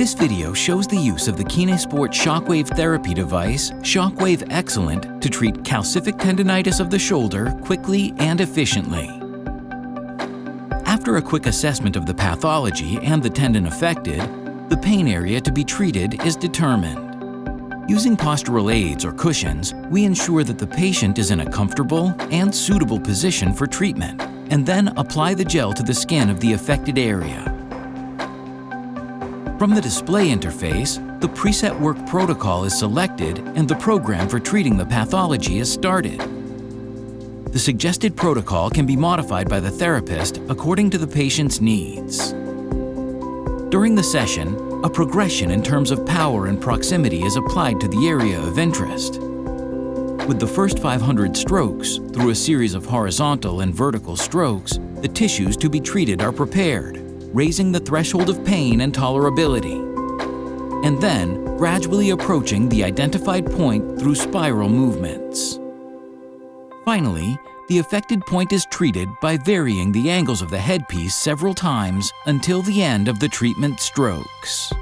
This video shows the use of the Chinesport Shockwave Therapy device, Shockwave Excellent, to treat calcific tendonitis of the shoulder quickly and efficiently. After a quick assessment of the pathology and the tendon affected, the pain area to be treated is determined. Using postural aids or cushions, we ensure that the patient is in a comfortable and suitable position for treatment, and then apply the gel to the skin of the affected area. From the display interface, the preset work protocol is selected and the program for treating the pathology is started. The suggested protocol can be modified by the therapist according to the patient's needs. During the session, a progression in terms of power and proximity is applied to the area of interest. With the first 500 strokes, through a series of horizontal and vertical strokes, the tissues to be treated are prepared, raising the threshold of pain and tolerability, and then gradually approaching the identified point through spiral movements. Finally, the affected point is treated by varying the angles of the headpiece several times until the end of the treatment strokes.